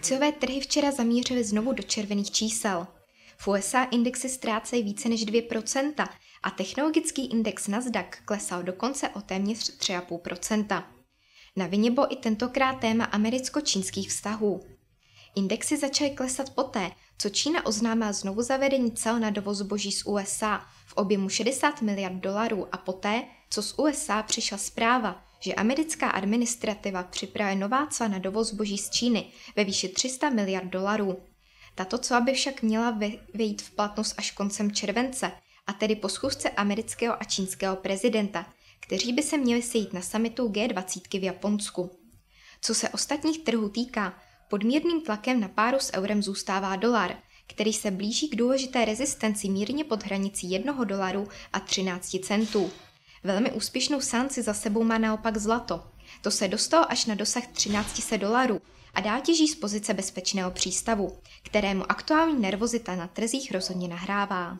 Akciové trhy včera zamířily znovu do červených čísel. V USA indexy ztrácejí více než 2% a technologický index Nasdaq klesal dokonce o téměř 3,5%. Na vině bylo i tentokrát téma americko-čínských vztahů. Indexy začaly klesat poté, co Čína oznámila znovu zavedení cel na dovoz zboží z USA v objemu 60 miliard dolarů a poté, co z USA přišla zpráva, že americká administrativa připravuje nová cla na dovoz zboží z Číny ve výši 300 miliard dolarů. Tato cla by však měla vejít v platnost až koncem července, a tedy po schůzce amerického a čínského prezidenta, kteří by se měli sejít na samitu G20 v Japonsku. Co se ostatních trhů týká, podmírným tlakem na páru s eurem zůstává dolar, který se blíží k důležité rezistenci mírně pod hranicí 1 dolaru a 13 centů. Velmi úspěšnou sánci za sebou má naopak zlato. To se dostalo až na dosah 1300 dolarů a dál těží z pozice bezpečného přístavu, kterému aktuální nervozita na trzích rozhodně nahrává.